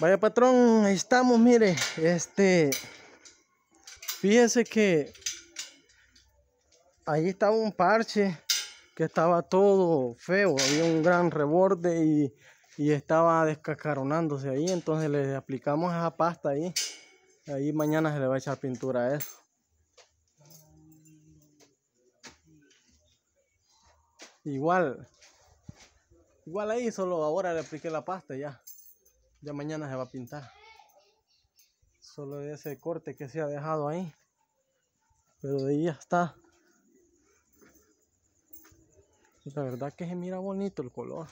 Vaya patrón, ahí estamos, mire, este, fíjese que ahí estaba un parche que estaba todo feo, había un gran reborde y, y estaba descacaronándose ahí, entonces le aplicamos esa pasta ahí, ahí mañana se le va a echar pintura a eso. Igual, igual ahí solo ahora le apliqué la pasta ya. Ya mañana se va a pintar. Solo ese corte que se ha dejado ahí. Pero de ahí ya está. La verdad que se mira bonito el color.